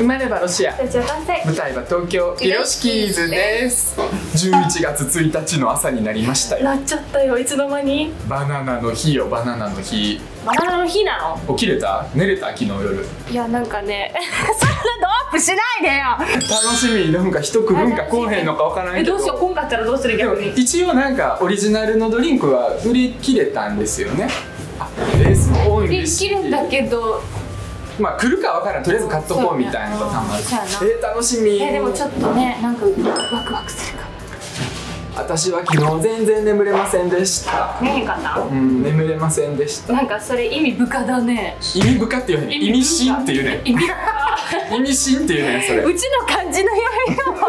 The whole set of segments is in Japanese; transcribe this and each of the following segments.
生まれはロシア。舞台は東京ピロシキーズです。11月1日の朝になりましたよ。なっちゃったよいつの間に？バナナの日よバナナの日。バナナの日なの？起きれた？寝れた？昨日夜。いやなんかね そんなドアップしないでよ。楽しみ。なんか人来るんか来おへんのかわからんけど。えどうしようこんかったらどうする逆に？一応なんかオリジナルのドリンクは売り切れたんですよね。あレースも多いんでですきるんだけどまあ来るかわからん。とりあえず買っとこうみたいなのがたまる。そうやな。えー、楽しみ。えでもちょっとねなんかワクワクするかも。私は昨日全然眠れませんでした。寝へんかった？うん眠れませんでした。なんかそれ意味深だね。意味深っていうね。意味深。っていうね意味深意味深っていうねそれ。うちの漢字の読みが分か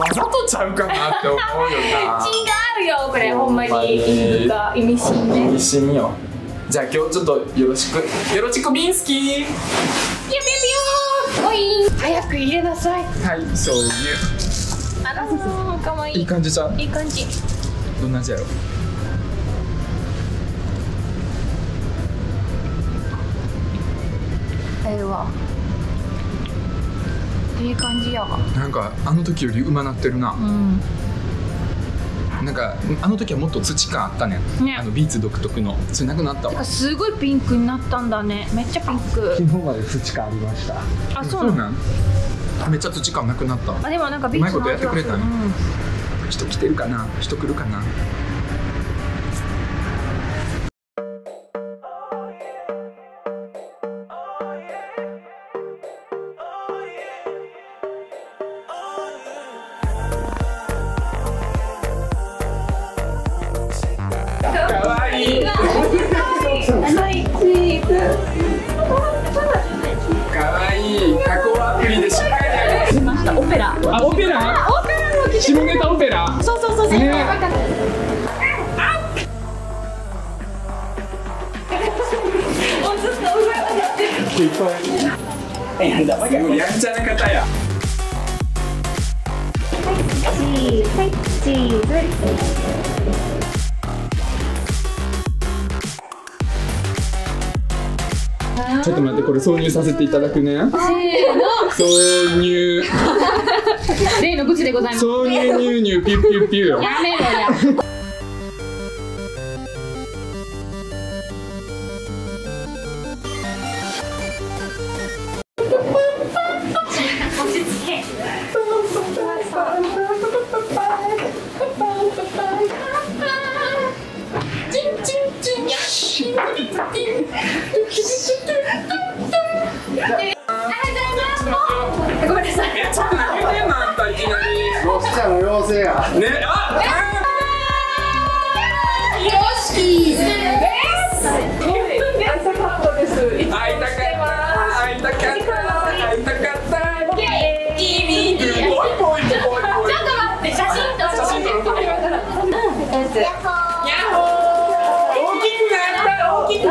わざとちゃうかなって思うよな。違うよこれ。ほんまに。に意味深意味深意ね味深よじゃあ今日ちょっとよろしく。よろしくビンスキー。ピュピュピュー。おい早く入れなさい。はいそうあらーかわいい。いい感じじゃんいい感じ。どんな味やろ？ええわ。いい感じやわ。なんかあの時よりうまなってるな。うんなんかあの時はもっと土感あったね。んね。あのビーツ独特の。それなくなったわ。てかすごいピンクになったんだね。めっちゃピンク。昨日まで土感ありました。あそうなの？んめっちゃ土感なくなった。あでもなんかビーチうまいことやってくれたね。うん。人来てるかな？人来るかな？あオペラ？オペラの下ネタオペラ？そうそうそうそう、ね。わかっ。たもうずっと上までやってる。いっぱい。やんちゃな方や。ちょっと待ってこれ挿入させていただくね。挿入例の愚痴でございます。挿入入入ピュッピュッピュよ。やめろや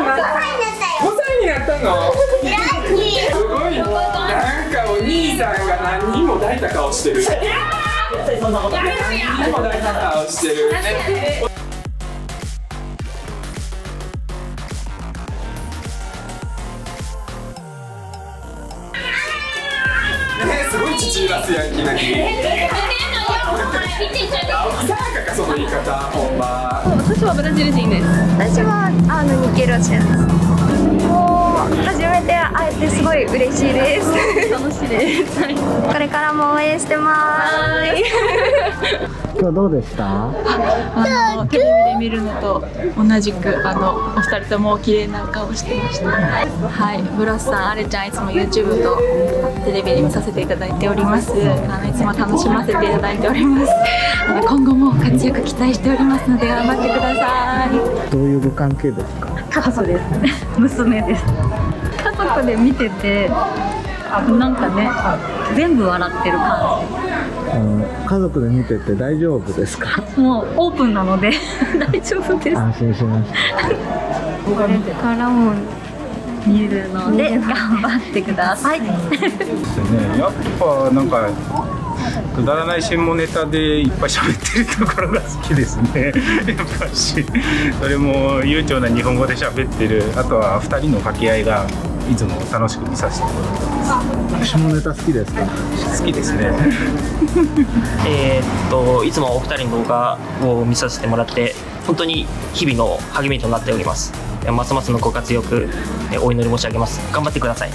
った大きくなった5歳になったの？すごい。なんかお兄さんが何人も抱いた顔してる。何人も抱いた顔してる。ねねすごい父らすやんいきなり。さやかかその言い。方ほんま私はブラジル人です。私はあの日系ロシアです初めて会えてすごい嬉しいです。楽しいです。これからも応援してます。今日どうでした？あのテレビで見るのと同じくあのお二人とも綺麗な顔してました。はい。ブロスさんあれちゃんいつも YouTube とテレビで見させていただいております。あのいつも楽しませていただいております。あの今後も活躍期待しておりますので頑張ってください。どういうご関係ですか？家族です娘です。家族で見ててなんかね全部笑ってる感あの家族で見てて大丈夫ですか？じもうオープンなので 大丈夫です。安心しましたこれからも見るので頑張ってください。ね。やっぱなんかくだらない下ネタでいっぱい喋ってるところが好きですね。やっぱしそれも悠長な日本語で喋ってる。あとは2人の掛け合いがいつも楽しく見させてもらってま下ネタ好きですか？す好きですね。えーっといつもお二人の動画を見させてもらって本当に日々の励みとなっております。ますますのご活躍えお祈り申し上げます。頑張ってください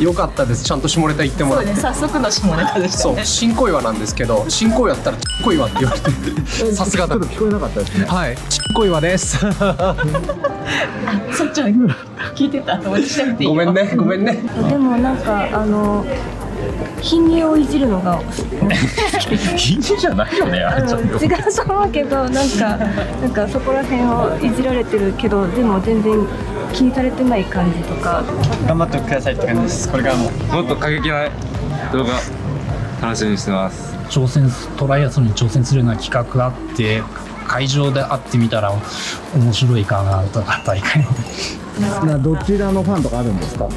よかったです。ちゃんと下ネタ言ってもらって。早速の下ネタでしたそう。新小岩なんですけど新小岩やったらちっこ岩って言われて。さすがだ。ちょっと聞こえなかったですね。はい。ちっこ岩です。そっちは聞いてた。ごめんね。ごめんね。でもなんかあの貧乳をいじるのが禁止じゃないよね。あれちょっと。違うと思うけどなんかなんかそこら辺をいじられてるけどでも全然気にされてない感じとか。頑張ってくださいって感じです。これからも。もっと過激な動画楽しみにしてます。挑戦トライアスロンに挑戦するような企画があって会場で会ってみたら面白いかなとか大会のなどちらのファンとかあるんですか？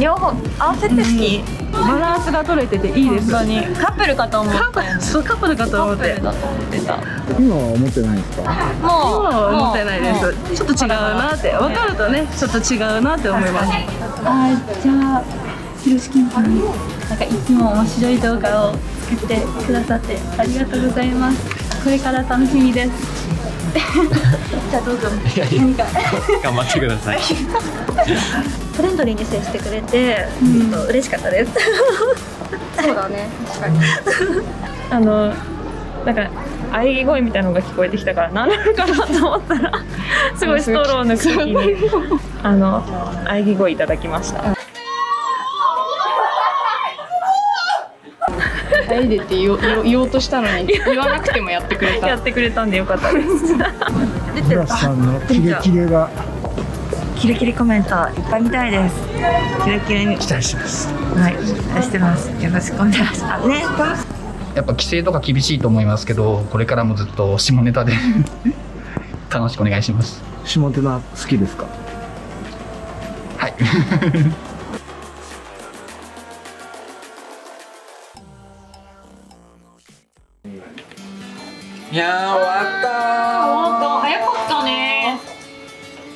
両方合わせて好き、バランスが取れてていいです。本当にカップルかと思ったよねそうカップルかと思って。だと思ってた。今は思ってないんですか？もう今は思ってないです。ちょっと違うなって。分かるとねちょっと違うなって思います。あじゃあひろしきんさんなんかいつも面白い動画を作ってくださってありがとうございます。これから楽しみです じゃあどうぞ。何か。頑張ってください。フレンドリーに接してくれて、ちょっと嬉しかったです。そうだね。あのなんか喘ぎ声みたいなのが聞こえてきたから何なのかなと思ったらすごいストロー抜く時にあの喘ぎ声いただきましたあれて言おう言おう言おうとしたのに言わなくてもやってくれた。やってくれたんでよかったです。出てるブラスさんのキレキレがキレキレコメントいっぱい見たいです。キレキレに。期待してます。はい期待してます。よろしくお願いします。ね。やっぱ規制とか厳しいと思いますけどこれからもずっと下ネタで 楽しくお願いします。下ネタ好きですか？はい いやー終わったー。早かったね。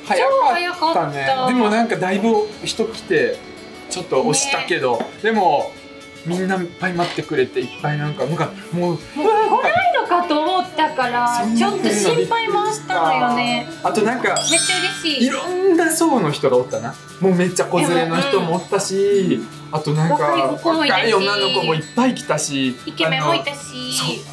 早かったね。でもなんかだいぶ人来てちょっと押したけど、でもみんないっぱい待ってくれていっぱいなんかなんかもうからちょっと心配もしたのよね。あとなんかめっちゃ嬉しい。いろんな層の人がおったな。もうめっちゃ子連れの人もおったし、あとなんか若い女の子もいっぱい来たしイケメンもいたあし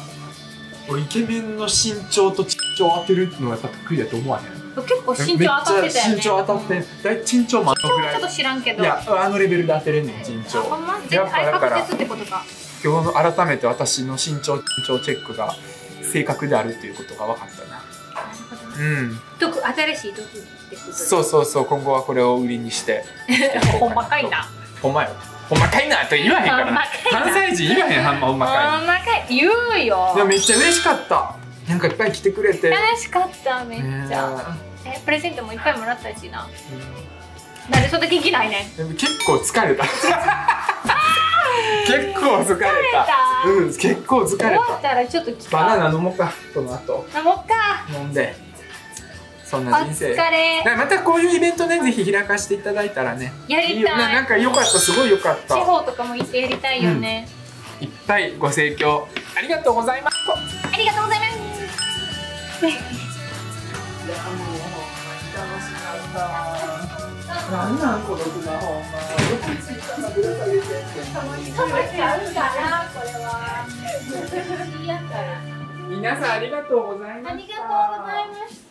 の俺イケメンの身長と身長当てるのはやっぱ得意だと思わへん？結構身長当たってたよね。身長当たって大身長もあのぐらい。ちょっと知らんけど。いやあのレベルで当てれんねん身長。ほんま？絶対だから確実ってことか。今日の改めて私の身長身長チェックが正確であるっていうことが分かったな。うん。毒新しい毒ってことそうそうそう今後はこれを売りにして ほんまかいな。ほんまよ。ほんまかいなと言わへんから。関西人言わへんはんまほんまかい。ほんまかい。言うよ。いやめっちゃ嬉しかった。なんかいっぱい来てくれて。楽しかっためっちゃ。え。プレゼントもいっぱいもらったしな。なんでそんな元気ないねん。でも結構疲れた 結構疲れた。た。うん結構疲れた。たらちょっと来た。バナナ飲もうかこの後。飲もうか。飲んで。そんおな人。生疲れ。またこういうイベントねぜひ開かせていただいたらね。やりたい。ななんか良かったすごい良かった。地方とかも行ってやりたいよね、いっぱいご盛況。ありがとうございます。ありがとうございますなんなんこのスマホ皆さんありがとうござい。ましたありがとうござい。ました